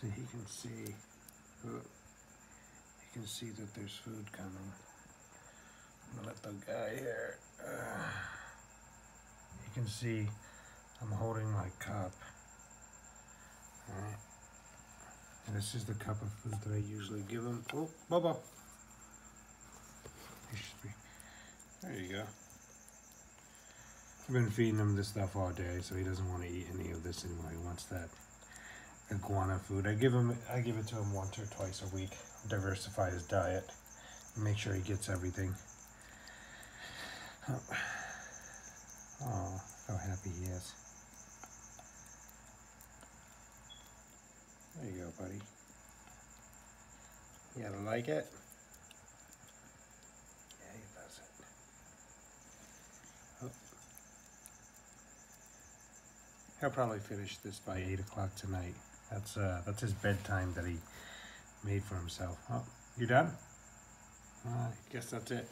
So he can see, he can see that there's food coming. I'm gonna let the guy here. Uh, you can see I'm holding my cup. Alright. And this is the cup of food that I usually give him. Oh, Bubba. There you go. I've been feeding him this stuff all day, so he doesn't want to eat any of this anymore. He wants that iguana food. I give him, I give it to him once or twice a week. Diversify his diet. Make sure he gets everything. Oh, oh how happy he is. There you go, buddy. You gotta like it? Yeah, he loves it. Oh. He'll probably finish this by 8 o'clock tonight. That's uh, that's his bedtime that he made for himself. Oh, you done? Uh, I guess that's it.